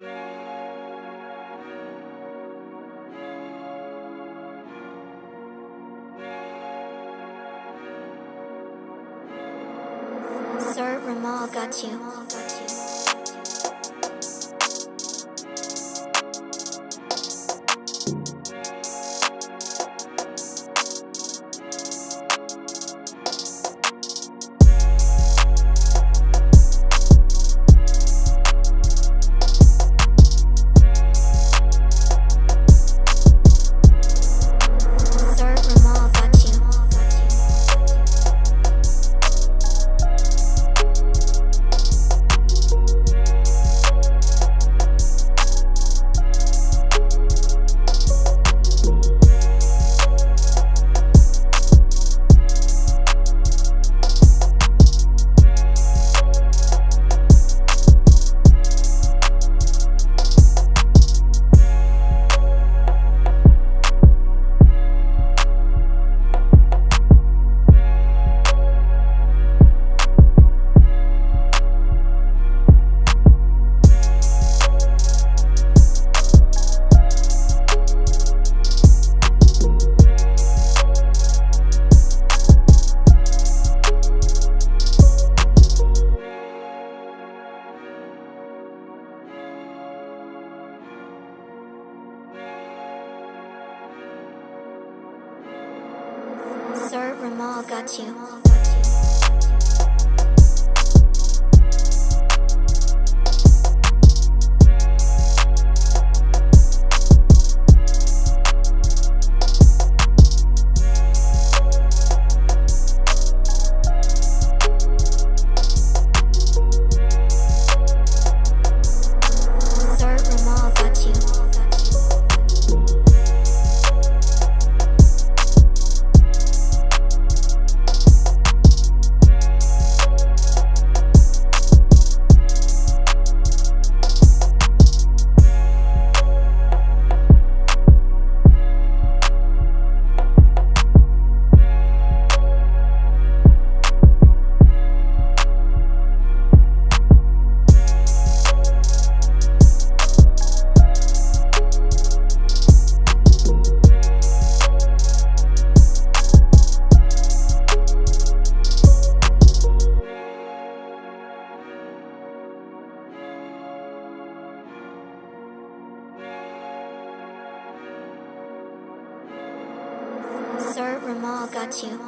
Sir Ramal got you. Sir Ramal got you. Sir Ramal got you.